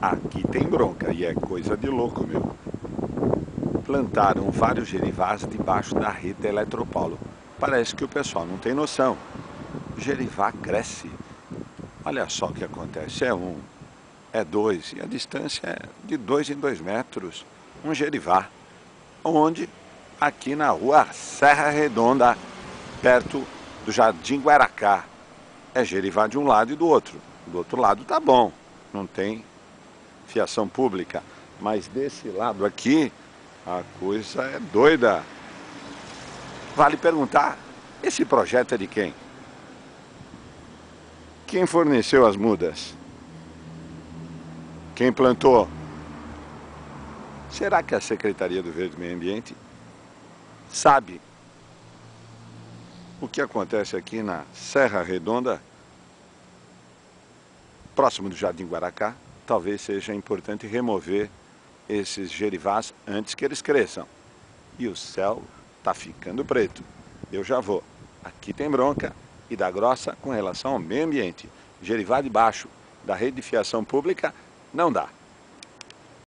Aqui tem bronca e é coisa de louco, meu. Plantaram vários gerivás debaixo da rede Eletropaulo. Parece que o pessoal não tem noção. O gerivá cresce. Olha só o que acontece. É um, é dois, e a distância é de dois em dois metros. Um gerivá. Onde? Aqui na rua Serra Redonda, perto do Jardim Guaracá. É gerivá de um lado e do outro. Do outro lado tá bom, não tem fiação pública. Mas desse lado aqui, a coisa é doida. Vale perguntar, esse projeto é de quem? Quem forneceu as mudas? Quem plantou? Será que a Secretaria do Verde Meio Ambiente sabe o que acontece aqui na Serra Redonda, próximo do Jardim Guaracá? Talvez seja importante remover esses gerivás antes que eles cresçam. E o céu está ficando preto. Eu já vou. Aqui tem bronca e da grossa com relação ao meio ambiente. Gerivá de baixo da rede de fiação pública não dá.